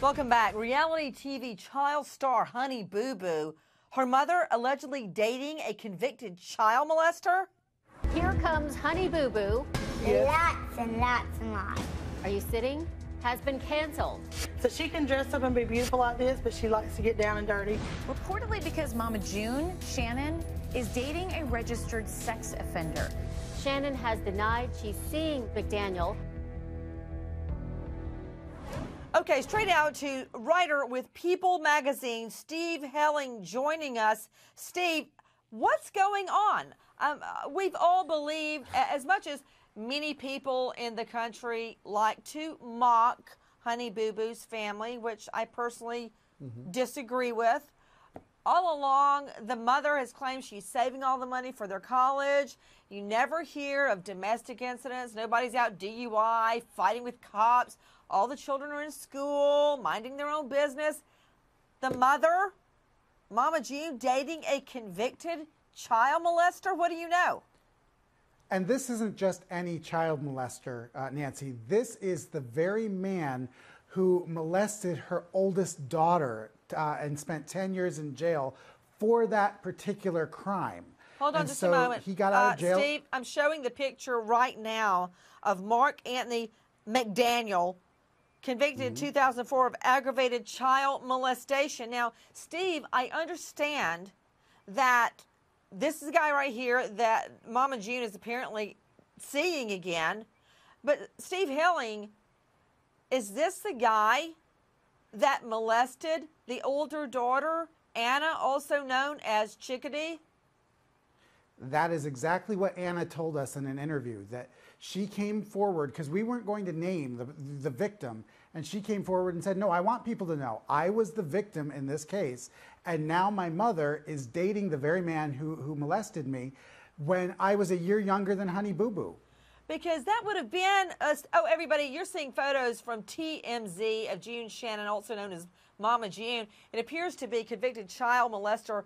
Welcome back. Reality TV child star Honey Boo Boo. Her mother allegedly dating a convicted child molester? Here comes Honey Boo Boo. Lots and lots and lots. Are you sitting? Has been canceled. So she can dress up and be beautiful like this, but she likes to get down and dirty. Reportedly because Mama June, Shannon, is dating a registered sex offender. Shannon has denied she's seeing McDaniel. Okay, straight out to writer with People magazine, Steve Helling, joining us. Steve, what's going on? Um, uh, we've all believed, as much as many people in the country like to mock Honey Boo Boo's family, which I personally mm-hmm. disagree with. All along, the mother has claimed she's saving all the money for their college. You never hear of domestic incidents. Nobody's out DUI, fighting with cops. All the children are in school, minding their own business. The mother, Mama Jean, dating a convicted child molester. What do you know? And this isn't just any child molester, uh, Nancy. This is the very man who molested her oldest daughter uh, and spent 10 years in jail for that particular crime. Hold on and just so a moment. He got out of uh, jail. Steve, I'm showing the picture right now of Mark Anthony McDaniel, convicted mm-hmm. in 2004 of aggravated child molestation. Now, Steve, I understand that this is a guy right here that Mama June is apparently seeing again. But Steve Helling, is this the guy that molested the older daughter, Anna, also known as Chickadee? That is exactly what Anna told us in an interview that she came forward because we weren't going to name the, the victim. And she came forward and said, No, I want people to know I was the victim in this case. And now my mother is dating the very man who, who molested me when I was a year younger than Honey Boo Boo. Because that would have been, oh, everybody, you're seeing photos from TMZ of June Shannon, also known as Mama June. It appears to be convicted child molester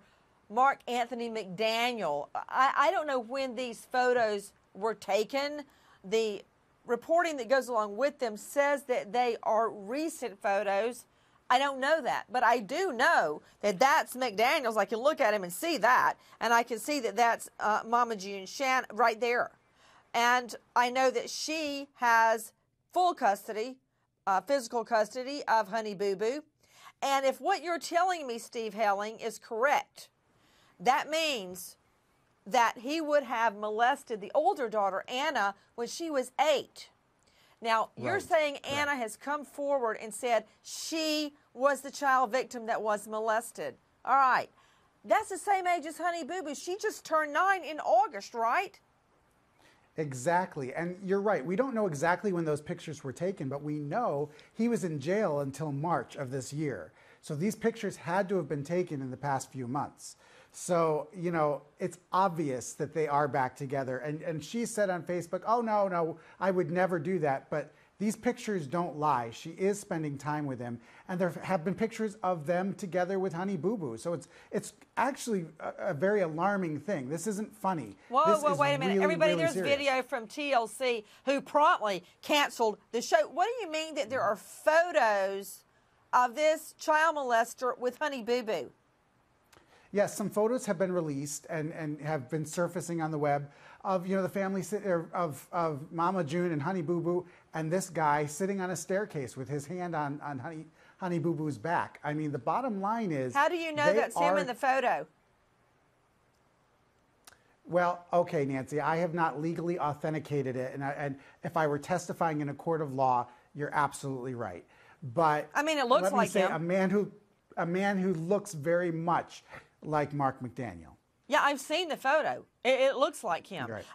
Mark Anthony McDaniel. I, I don't know when these photos were taken. The reporting that goes along with them says that they are recent photos. I don't know that, but I do know that that's McDaniels. I can look at him and see that, and I can see that that's uh, Mama June Shan right there. And I know that she has full custody, uh, physical custody of Honey Boo Boo. And if what you're telling me, Steve Helling, is correct, that means that he would have molested the older daughter, Anna, when she was eight. Now, right. you're saying Anna right. has come forward and said she was the child victim that was molested. All right. That's the same age as Honey Boo Boo. She just turned nine in August, right? Exactly. And you're right. We don't know exactly when those pictures were taken, but we know he was in jail until March of this year. So these pictures had to have been taken in the past few months. So, you know, it's obvious that they are back together. And, and she said on Facebook, oh, no, no, I would never do that. But these pictures don't lie. She is spending time with him. And there have been pictures of them together with Honey Boo Boo. So it's, it's actually a, a very alarming thing. This isn't funny. Whoa, this whoa, wait a minute. Really, Everybody, really there's serious. video from TLC who promptly canceled the show. What do you mean that there are photos of this child molester with Honey Boo Boo? Yes, some photos have been released and, and have been surfacing on the web of you know the family er, of, of Mama June and Honey Boo Boo and this guy sitting on a staircase with his hand on, on Honey, Honey Boo Boo's back. I mean, the bottom line is How do you know that's are, him in the photo? Well, okay, Nancy, I have not legally authenticated it, and, I, and if I were testifying in a court of law, you're absolutely right. But I mean, it looks let like me say, him. a man who a man who looks very much like Mark McDaniel. Yeah, I've seen the photo. It, it looks like him. Right.